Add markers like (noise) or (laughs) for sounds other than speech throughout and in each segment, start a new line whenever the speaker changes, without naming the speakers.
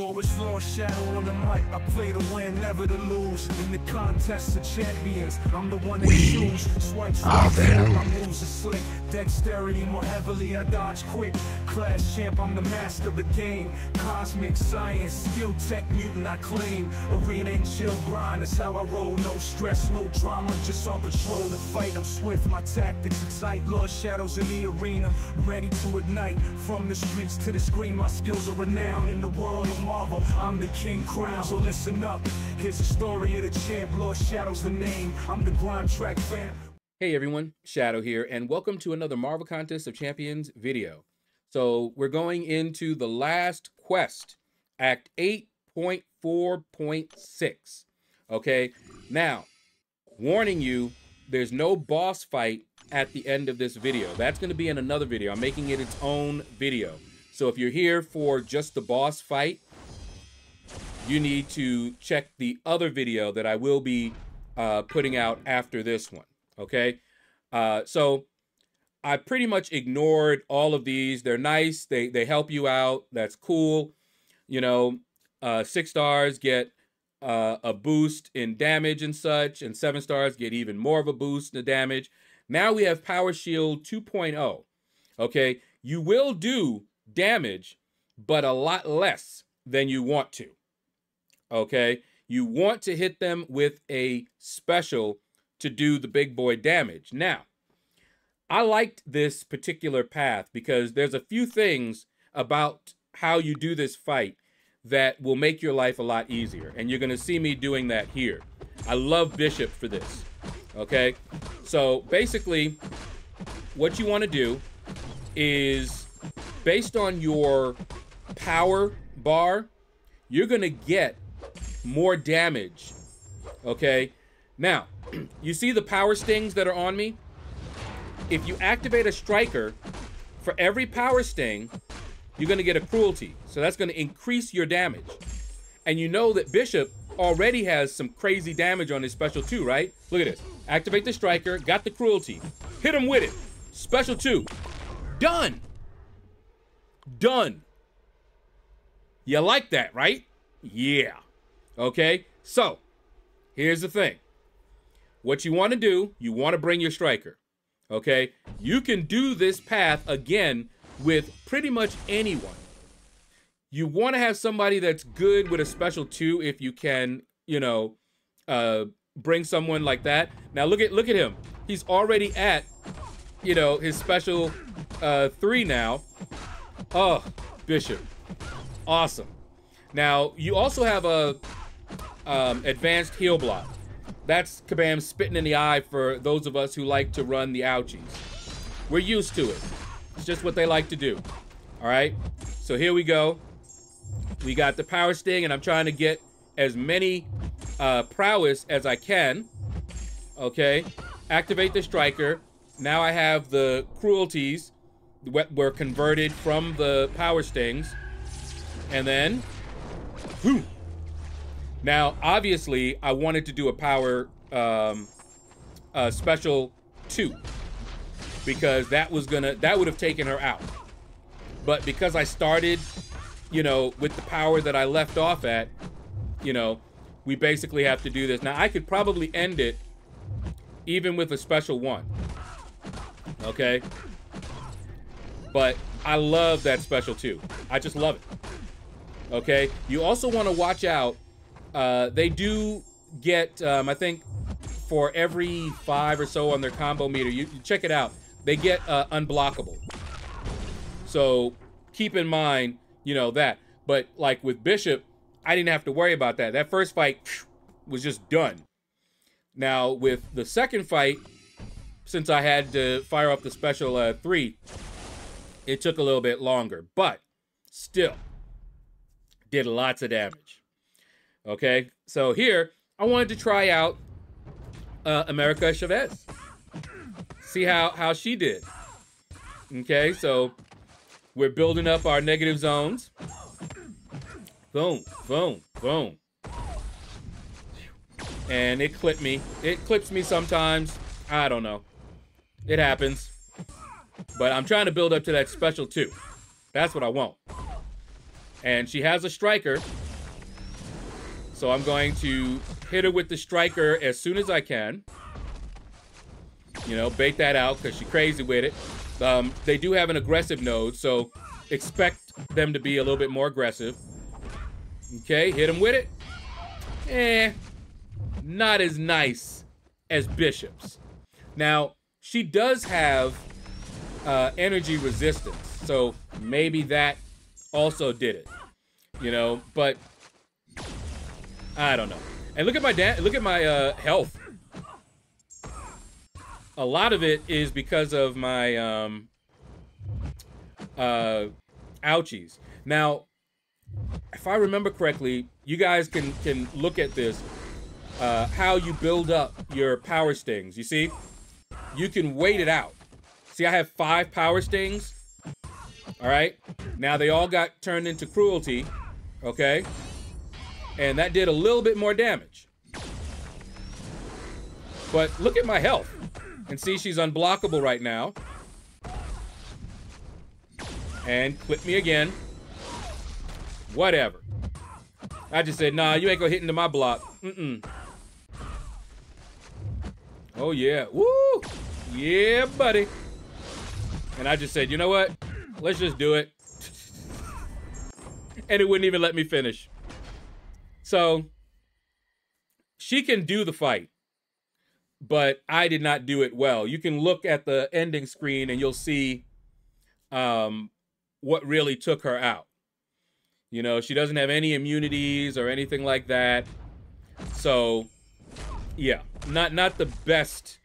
As Lord Shaedow on the mic. I play to win, never to lose. In the contest of champions, I'm the one they choose. Swipe, swipe, snap, my moves are slick. Dexterity more heavily, I dodge quick. Class champ, I'm the master of the game. Cosmic science, skill tech mutant, I claim. Arena and chill grind, that's how I roll. No stress, no drama, just on patrol to fight. I'm swift, my tactics excite. Lord Shaedow's in the arena, ready to ignite. From the streets to the screen, my skills are renowned in the world of I'm the king crown, so listen up. Here's the story of the champ. Lord Shaedow's the name. I'm the grind track fan.
Hey everyone, Shaedow here, and welcome to another Marvel Contest of Champions video. So we're going into the last quest, Act 8.4.6. Okay, now, warning you, there's no boss fight at the end of this video. That's going to be in another video. I'm making it its own video. So if you're here for just the boss fight, you need to check the other video that I will be uh, putting out after this one. Okay. Uh, so I pretty much ignored all of these. They're nice. They they help you out. That's cool. You know, uh, six stars get uh, a boost in damage and such, and seven stars get even more of a boost in damage. Now we have Power Shield 2.0. Okay, you will do damage, but a lot less than you want to. Okay, you want to hit them with a special to do the big boy damage. Now, I liked this particular path because there's a few things about how you do this fight that will make your life a lot easier. And you're going to see me doing that here. I love Bishop for this. Okay? So basically, what you want to do is based on your power bar, you're going to get more damage. Okay? Now, (clears throat) you see the power stings that are on me? If you activate a striker, for every power sting, you're going to get a cruelty. So that's going to increase your damage. And you know that Bishop already has some crazy damage on his special 2, right? Look at this. Activate the striker, got the cruelty. Hit him with it. Special 2. Done. Done. You like that, right? Yeah. Okay, so here's the thing. What you want to do, you want to bring your striker. Okay, you can do this path again with pretty much anyone. You want to have somebody that's good with a special two if you can, you know, uh, bring someone like that. Now look at look at him. He's already at, you know, his special uh, three now. Oh, Bishop, awesome. Now you also have a um, advanced heal block. That's Kabam spitting in the eye for those of us who like to run the ouchies. We're used to it. It's just what they like to do. All right. So here we go. We got the power sting, and I'm trying to get as many uh, prowess as I can. Okay. Activate the striker. Now I have the cruelties that were converted from the power stings. And then, whew, now, obviously, I wanted to do a power um, uh, special two because that was gonna that would have taken her out. But because I started, you know, with the power that I left off at, you know, we basically have to do this. Now, I could probably end it even with a special one. Okay? But I love that special two. I just love it. Okay? You also want to watch out uh, they do get, um, I think, for every five or so on their combo meter, you, you check it out. They get uh, unblockable. So keep in mind, you know, that. But like with Bishop, I didn't have to worry about that. That first fight was just done. Now with the second fight, since I had to fire up the special uh, three, it took a little bit longer, but still did lots of damage. Okay, so here I wanted to try out uh, America Chavez. See how how she did. Okay, so we're building up our negative zones. Boom, boom, boom. And it clipped me. It clips me sometimes. I don't know. It happens. But I'm trying to build up to that special too. That's what I want. And she has a striker. So I'm going to hit her with the striker as soon as I can. You know, bait that out because she's crazy with it. Um, they do have an aggressive node, so expect them to be a little bit more aggressive. Okay, hit them with it. Eh, not as nice as Bishop's. Now, she does have uh, energy resistance, so maybe that also did it. You know, but I don't know. And look at my dad. look at my uh, health. A lot of it is because of my um, uh, ouchies. Now, if I remember correctly, you guys can can look at this. Uh, how you build up your power stings. You see, you can wait it out. See, I have five power stings. All right. Now they all got turned into cruelty. Okay. And that did a little bit more damage. But look at my health. And see, she's unblockable right now. And clip me again. Whatever. I just said, nah, you ain't gonna hit into my block. Mm-mm. Oh, yeah. Woo! Yeah, buddy. And I just said, you know what? Let's just do it. (laughs) and it wouldn't even let me finish. So, she can do the fight, but I did not do it well. You can look at the ending screen and you'll see um, what really took her out. You know, she doesn't have any immunities or anything like that. So, yeah, not not the best,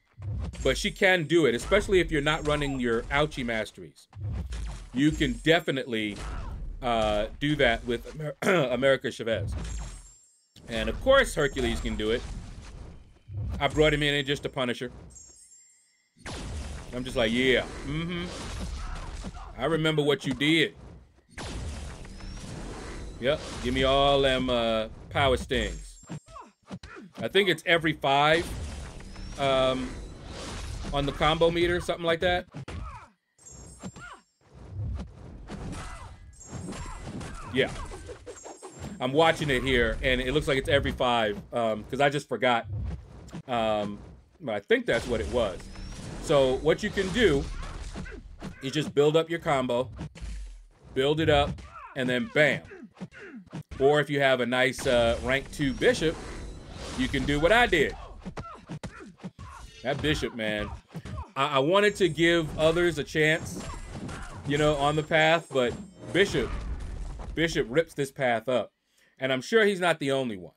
but she can do it, especially if you're not running your ouchie masteries. You can definitely uh, do that with Amer (clears throat) America Chavez. And of course, Hercules can do it. I brought him in just to punish her. I'm just like, yeah, mm-hmm. I remember what you did. Yep, give me all them uh, power stings. I think it's every five um, on the combo meter, something like that. Yeah. I'm watching it here, and it looks like it's every five, because um, I just forgot. Um, but I think that's what it was. So what you can do is just build up your combo, build it up, and then bam. Or if you have a nice uh, rank 2 bishop, you can do what I did. That bishop, man. I, I wanted to give others a chance, you know, on the path, but Bishop, Bishop rips this path up. And I'm sure he's not the only one.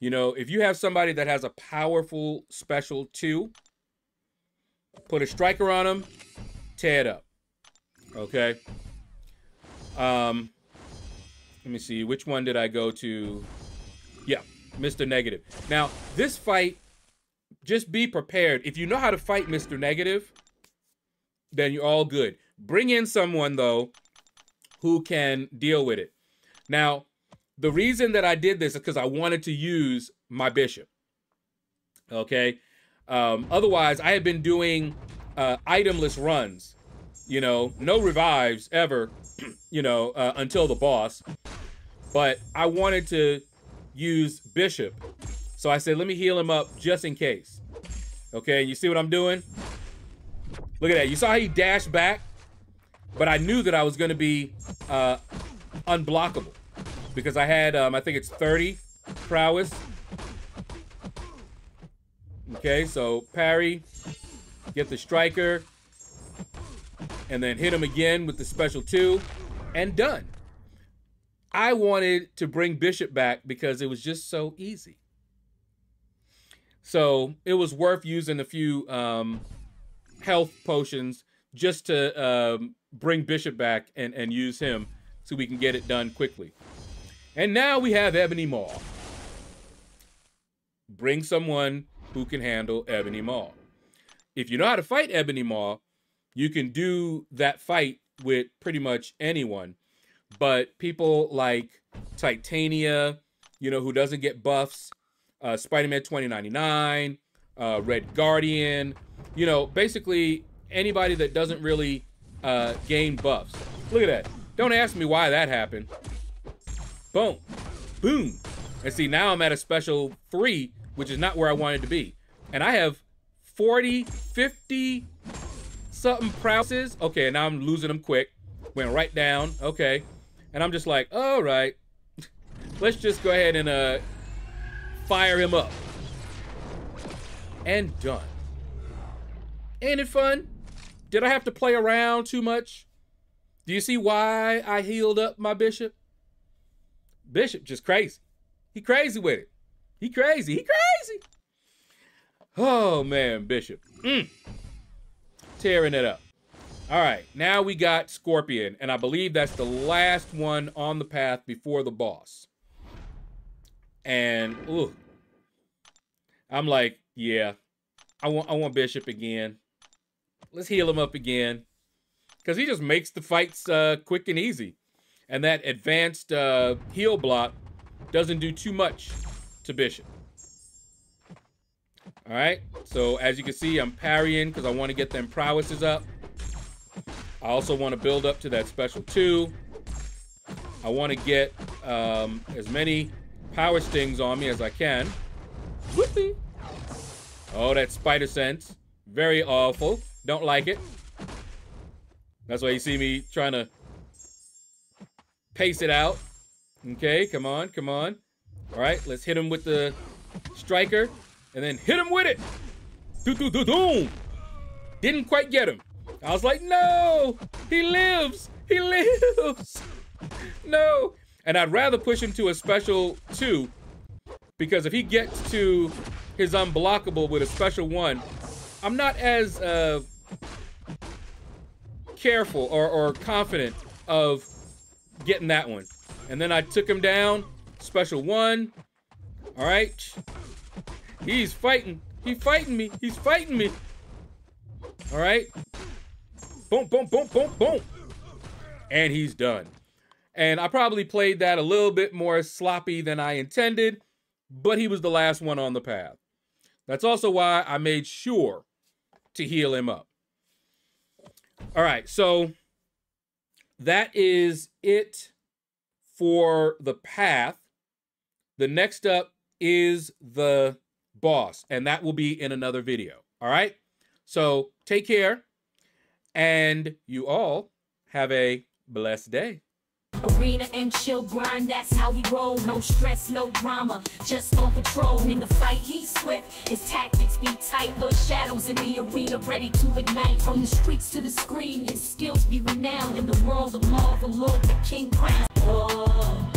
You know, if you have somebody that has a powerful special two, put a striker on him, tear it up. Okay. Um, let me see. Which one did I go to? Yeah, Mr. Negative. Now, this fight, just be prepared. If you know how to fight Mr. Negative, then you're all good. Bring in someone, though, who can deal with it. Now, the reason that I did this is because I wanted to use my bishop. Okay. Um, otherwise, I had been doing uh, itemless runs, you know, no revives ever, (clears throat) you know, uh, until the boss. But I wanted to use bishop. So I said, let me heal him up just in case. Okay, you see what I'm doing? Look at that. You saw how he dashed back? But I knew that I was going to be uh, unblockable because I had, um, I think it's 30 prowess. Okay, so parry, get the striker, and then hit him again with the special two, and done. I wanted to bring Bishop back because it was just so easy. So it was worth using a few um, health potions just to um, bring Bishop back and, and use him so we can get it done quickly. And now we have Ebony Maw. Bring someone who can handle Ebony Maw. If you know how to fight Ebony Maw, you can do that fight with pretty much anyone. But people like Titania, you know, who doesn't get buffs, uh, Spider-Man 2099, uh, Red Guardian, you know, basically anybody that doesn't really uh, gain buffs. Look at that. Don't ask me why that happened. Boom. Boom. And see, now I'm at a special three, which is not where I wanted to be. And I have 40, 50 something prowesses. Okay, now I'm losing them quick. Went right down. Okay. And I'm just like, all right. (laughs) Let's just go ahead and uh, fire him up. And done. Ain't it fun? Did I have to play around too much? Do you see why I healed up my bishop? Bishop just crazy. He crazy with it. He crazy. He crazy. Oh man, Bishop. Mm. Tearing it up. All right, now we got Scorpion, and I believe that's the last one on the path before the boss. And ooh, I'm like, yeah, I want I want Bishop again. Let's heal him up again, because he just makes the fights uh, quick and easy, and that advanced uh, heal block doesn't do too much to Bishop. All right, so as you can see, I'm parrying because I want to get them prowesses up. I also want to build up to that special two. I want to get um, as many power stings on me as I can. Whoopee. Oh, that spider sense. Very awful. Don't like it. That's why you see me trying to pace it out. Okay, come on, come on. All right, let's hit him with the striker and then hit him with it. Do do do doom. Didn't quite get him. I was like, no, he lives. He lives. (laughs) no. And I'd rather push him to a special two because if he gets to his unblockable with a special one, I'm not as uh, careful or, or confident of getting that one. And then I took him down, special one. All right. He's fighting. He's fighting me. He's fighting me. All right. Boom, boom, boom, boom, boom. And he's done. And I probably played that a little bit more sloppy than I intended, but he was the last one on the path. That's also why I made sure to heal him up. All right, so that is it for the path. The next up is the boss, and that will be in another video. All right? So take care, and you all have a blessed day.
Arena and chill grind, that's how we roll. No stress, no drama, just on patrol. In the fight, he's swift. His tactics be tight. The shadows in the arena, ready to ignite. From the streets to the screen, his skills be renowned in the world of Marvel. Lord, the King oh.